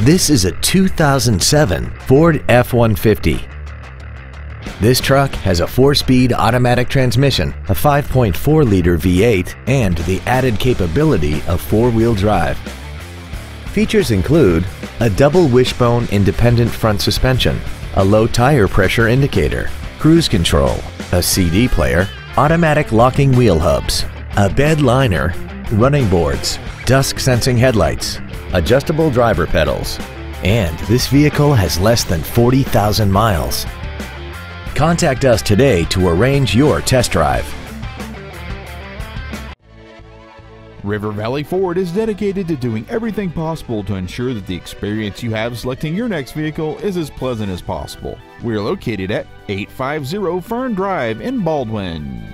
This is a 2007 Ford F-150. This truck has a four-speed automatic transmission, a 5.4-liter V8, and the added capability of four-wheel drive. Features include a double wishbone independent front suspension, a low tire pressure indicator, cruise control, a CD player, automatic locking wheel hubs, a bed liner, running boards, dusk sensing headlights, adjustable driver pedals, and this vehicle has less than 40,000 miles. Contact us today to arrange your test drive. River Valley Ford is dedicated to doing everything possible to ensure that the experience you have selecting your next vehicle is as pleasant as possible. We are located at 850 Fern Drive in Baldwin.